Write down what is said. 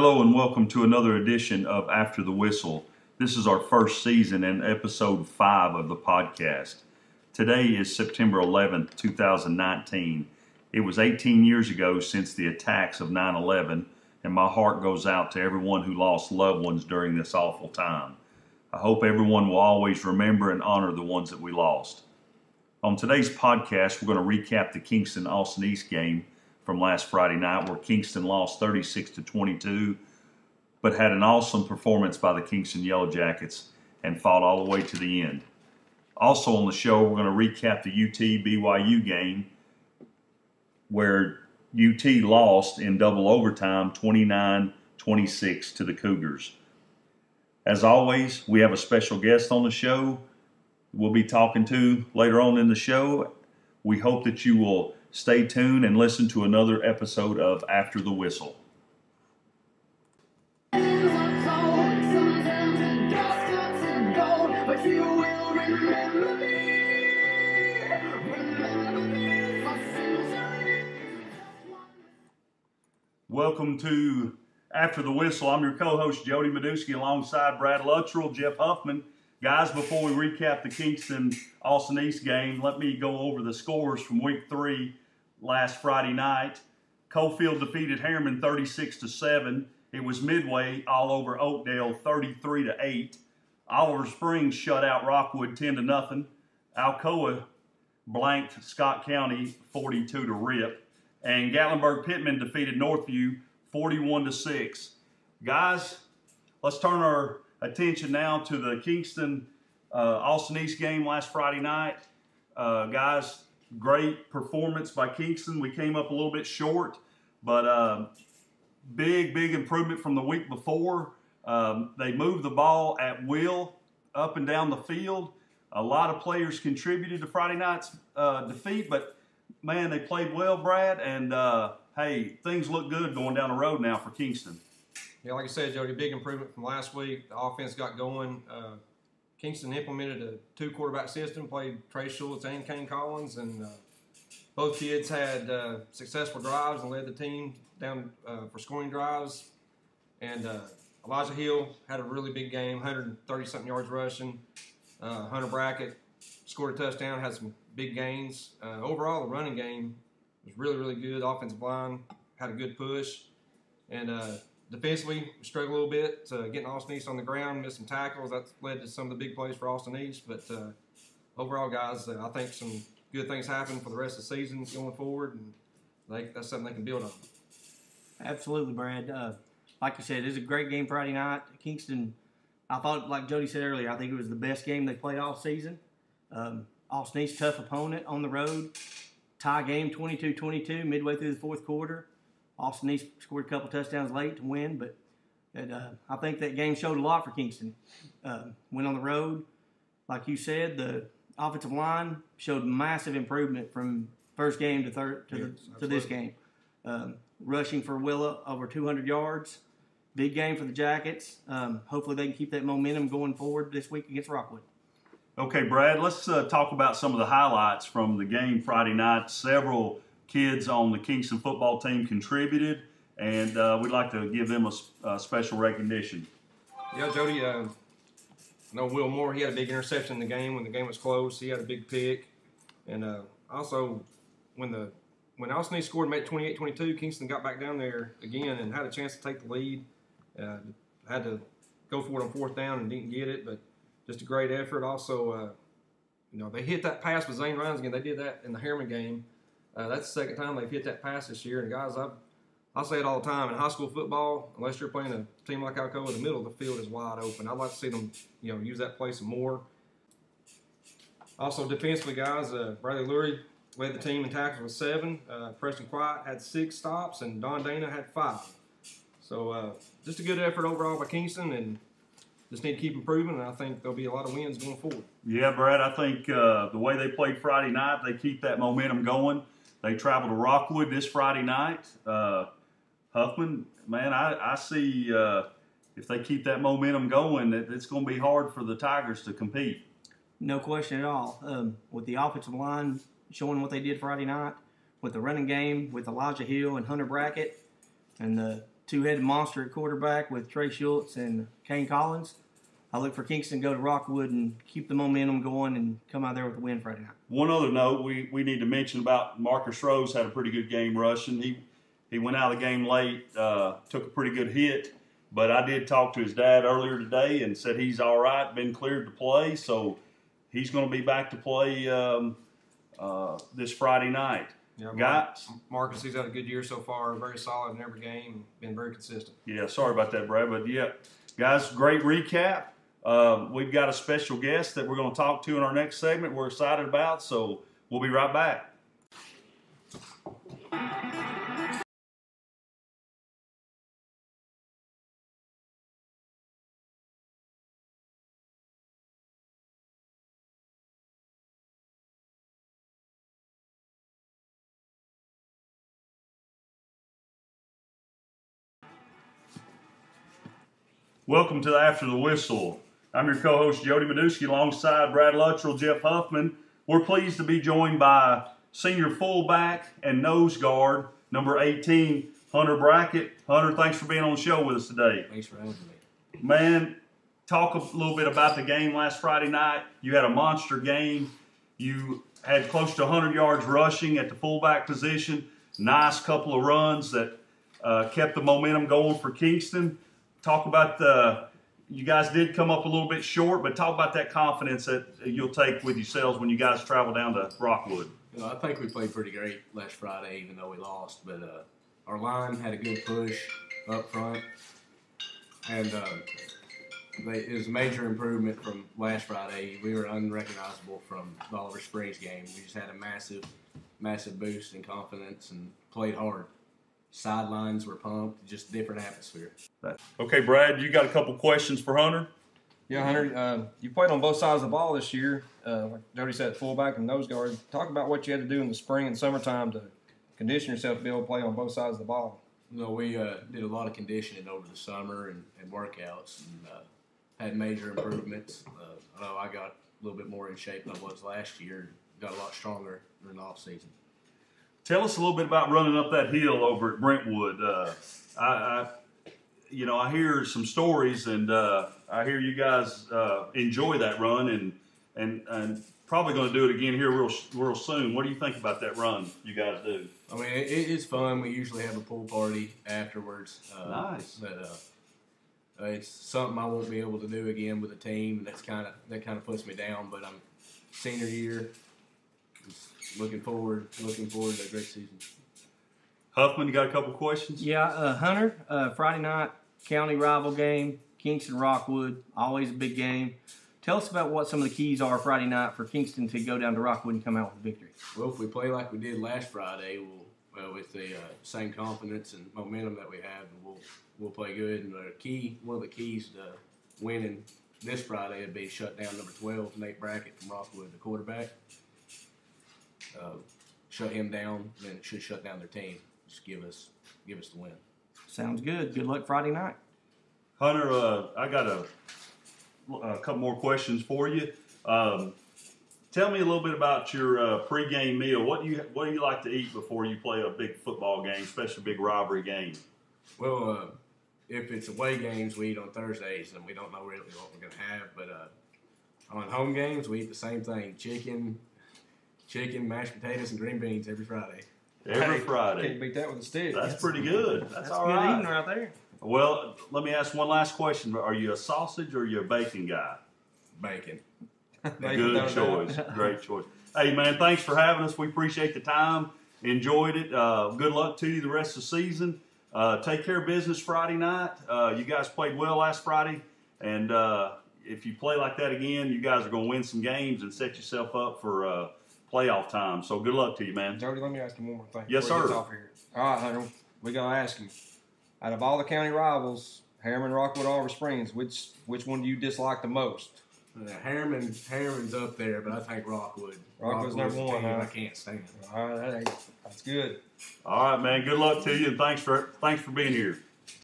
Hello and welcome to another edition of After the Whistle. This is our first season and episode five of the podcast. Today is September 11th, 2019. It was 18 years ago since the attacks of 9 11, and my heart goes out to everyone who lost loved ones during this awful time. I hope everyone will always remember and honor the ones that we lost. On today's podcast, we're going to recap the Kingston Austin East game from last Friday night, where Kingston lost 36 to 22, but had an awesome performance by the Kingston Yellow Jackets and fought all the way to the end. Also on the show, we're going to recap the UT BYU game, where UT lost in double overtime 29 26 to the Cougars. As always, we have a special guest on the show we'll be talking to later on in the show. We hope that you will stay tuned and listen to another episode of After the Whistle. Welcome to After the Whistle. I'm your co-host Jody Mioduski alongside Brad Luttrell, Jeff Huffman. Guys, before we recap the Kingston Austin East game, let me go over the scores from week three last Friday night. Coalfield defeated Harriman 36 to 7. It was midway all over Oakdale 33 to 8. Oliver Springs shut out Rockwood 10 to nothing. Alcoa blanked Scott County 42 to rip. And Gatlinburg Pittman defeated Northview 41 to 6. Guys, let's turn our attention now to the Kingston uh, Austin East game last Friday night. Uh, guys, great performance by Kingston. We came up a little bit short, but uh, big, big improvement from the week before. Um, they moved the ball at will up and down the field. A lot of players contributed to Friday night's uh, defeat, but man, they played well, Brad. And uh, hey, things look good going down the road now for Kingston. Yeah, like I said, Jody, big improvement from last week. The offense got going. Uh, Kingston implemented a two quarterback system, played Trey Schultz and Kane Collins, and uh, both kids had uh, successful drives and led the team down uh, for scoring drives. And uh, Elijah Hill had a really big game, 130 something yards rushing. Uh, Hunter Brackett scored a touchdown, had some big gains. overall, the running game was really, really good. Offensive line had a good push. And defensively, we struggled a little bit uh, getting Austin East on the ground, missed some tackles. That led to some of the big plays for Austin East. But uh, overall, guys, uh, I think some good things happen for the rest of the season going forward, and they, that's something they can build on. Absolutely, Brad. Uh, like you said, it was a great game Friday night. Kingston, I thought, like Jody said earlier, I think it was the best game they played all season. Um, Austin East, tough opponent on the road. Tie game 22 22, midway through the fourth quarter. Austin East scored a couple touchdowns late to win, but it, uh, I think that game showed a lot for Kingston. Uh, went on the road, like you said, the offensive line showed massive improvement from first game to third to, the, to this game. Um, rushing for Willa over 200 yards, big game for the Jackets. Um, hopefully, they can keep that momentum going forward this week against Rockwood. Okay, Brad, let's uh, talk about some of the highlights from the game Friday night. Several kids on the Kingston football team contributed, and uh, we'd like to give them a, a special recognition. Yeah, Jody. Uh, I know Will Moore. He had a big interception in the game when the game was close. He had a big pick, and uh, also when the when Austin scored and made 28-22, Kingston got back down there again and had a chance to take the lead. Uh, had to go for it on fourth down and didn't get it, but just a great effort. Also, uh, you know, they hit that pass with Zane Rhines again. They did that in the Harriman game uh, that's the second time they've hit that pass this year. And guys, I I say it all the time in high school football. Unless you're playing a team like Alcoa, the middle of the field is wide open. I'd like to see them, you know, use that play some more. Also, defensively, guys, uh, Bradley Lurie led the team in tackles with seven. Uh, Preston Quiet had six stops, and Don Dana had five. So, uh, just a good effort overall by Kingston, and just need to keep improving. And I think there'll be a lot of wins going forward. Yeah, Brad, I think uh, the way they played Friday night, they keep that momentum going. They travel to Rockwood this Friday night. Uh, Huffman, man, I, I see uh, if they keep that momentum going, it, it's going to be hard for the Tigers to compete. No question at all. Um, with the offensive line showing what they did Friday night, with the running game with Elijah Hill and Hunter Brackett, and the two-headed monster at quarterback with Trey Schultz and Kane Collins. I look for Kingston to go to Rockwood and keep the momentum going and come out there with a win Friday night. One other note we, we need to mention about Marcus Rose had a pretty good game rushing. He he went out of the game late, uh, took a pretty good hit, but I did talk to his dad earlier today and said he's all right, been cleared to play, so he's going to be back to play um, uh, this Friday night. Yeah, Guy, Marcus, he's had a good year so far. Very solid in every game. Been very consistent. yeah, sorry about that, Brad, but yeah, guys, great recap. Um, we've got a special guest that we're going to talk to in our next segment. We're excited about, so we'll be right back. Welcome to After the Whistle. I'm your co-host Jody Mioduski alongside Brad Luttrell, Jeff Huffman. We're pleased to be joined by senior fullback and nose guard, number 18, Hunter Brackett. Hunter, thanks for being on the show with us today. Thanks for having me. Man, talk a little bit about the game last Friday night. You had a monster game. You had close to 100 yards rushing at the fullback position. Nice couple of runs that uh, kept the momentum going for Kingston. Talk about the. You guys did come up a little bit short, but talk about that confidence that you'll take with yourselves when you guys travel down to Rockwood. You know, I think we played pretty great last Friday, even though we lost. But uh, our line had a good push up front, and uh, they, it was a major improvement from last Friday. We were unrecognizable from the Oliver Springs game. We just had a massive, massive boost in confidence and played hard. Sidelines were pumped, just different atmosphere. Okay, Brad, you got a couple questions for Hunter. Yeah, Hunter, uh, you played on both sides of the ball this year. Uh, like Jody said, fullback and nose guard. Talk about what you had to do in the spring and summertime to condition yourself to be able to play on both sides of the ball. You know, we uh, did a lot of conditioning over the summer and, and workouts and uh, had major improvements. Uh, I know I got a little bit more in shape than I was last year. Got a lot stronger during the off season. Tell us a little bit about running up that hill over at Brentwood. Uh, I, I, you know, I hear some stories, and uh, I hear you guys uh, enjoy that run, and and and probably going to do it again here real real soon. What do you think about that run you guys do? I mean, it, it's fun. We usually have a pool party afterwards. Uh, Nice. But uh, uh, it's something I won't be able to do again with a team. and That's kind of that kind of puts me down. But I'm senior year. Just looking forward, looking forward to a great season. Huffman, you got a couple questions? Yeah, uh, Hunter, uh, Friday night county rival game, Kingston Rockwood, always a big game. Tell us about what some of the keys are Friday night for Kingston to go down to Rockwood and come out with a victory. Well, if we play like we did last Friday, we'll well, with the uh, same confidence and momentum that we have, we'll we'll play good. And the key, one of the keys to winning this Friday would be shut down number twelve, Nate Brackett from Rockwood, the quarterback. Uh, shut him down, then it should shut down their team. Just give us give us the win. Sounds good. Good luck Friday night. Hunter, uh, I got a, a couple more questions for you. Um, tell me a little bit about your uh, pregame meal. What do you what do you like to eat before you play a big football game, especially a big rivalry game? Well, uh, if it's away games, we eat on Thursdays, and we don't know really what we're gonna have. But uh, on home games, we eat the same thing: chicken, chicken, mashed potatoes, and green beans every Friday. Every Hey, Friday. Can't beat that with a stick. That's pretty good. That's, That's all good right. eating right there. Well, let me ask one last question. Are you a sausage or are you a bacon guy? Bacon. Bacon Good without a doubt. choice. Great choice. Hey, man, thanks for having us. We appreciate the time. Enjoyed it. Uh, good luck to you the rest of the season. Uh, take care of business Friday night. Uh, you guys played well last Friday. And uh, if you play like that again, you guys are going to win some games and set yourself up for uh, playoff time. So good luck to you, man. Jody, let me ask you one more thing. Yes, before we get sir. Off here. All right, Hunter, we're gonna ask you. Out of all the county rivals, Harriman, Rockwood, Oliver Springs, which which one do you dislike the most? Uh, Harriman, Harriman's up there, but I think Rockwood. Rockwood's number one, team huh? I can't stand. All right, that ain't, that's good. All right, man. Good luck to you, and thanks for thanks for being here.